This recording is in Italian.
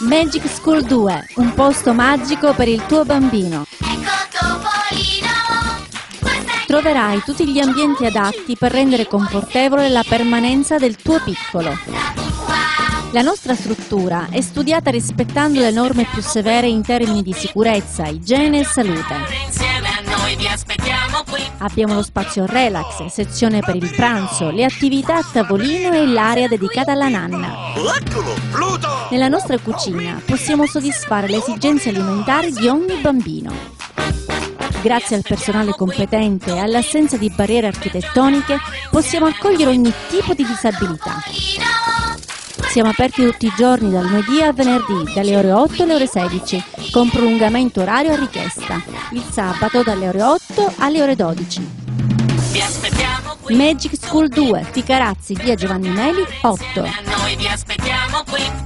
Magic School 2, un posto magico per il tuo bambino. Ecco Troverai tutti gli ambienti adatti per rendere confortevole la permanenza del tuo piccolo. La nostra struttura è studiata rispettando le norme più severe in termini di sicurezza, igiene e salute. Abbiamo lo spazio relax, sezione per il pranzo, le attività a tavolino e l'area dedicata alla nanna. Nella nostra cucina possiamo soddisfare le esigenze alimentari di ogni bambino. Grazie al personale competente e all'assenza di barriere architettoniche possiamo accogliere ogni tipo di disabilità. Siamo aperti tutti i giorni dal lunedì al venerdì dalle ore 8 alle ore 16 con prolungamento orario a richiesta. Il sabato dalle ore 8 alle ore 12. Vi aspettiamo qui. Magic School 2, Ficarazzi, via Giovanni Meli 8.